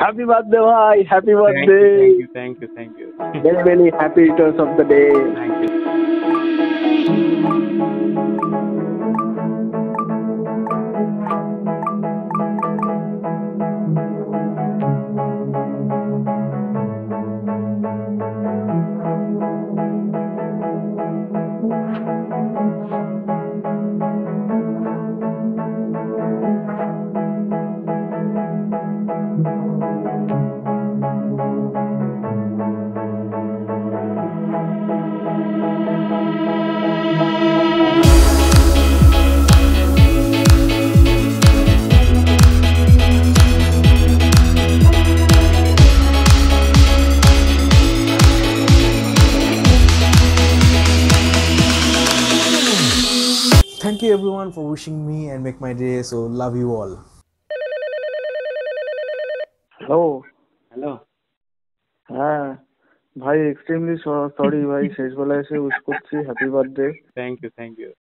Happy birthday, bhai. Happy birthday. Thank you, thank you, thank you. Very, very happy returns of the day. Thank you. Thank you everyone for wishing me and make my day. So love you all. Hello Hello. হ্যাঁ ভাই extremely sorry ভাই শেষ বেলায় এসে wish করছি happy birthday Thank you, thank you.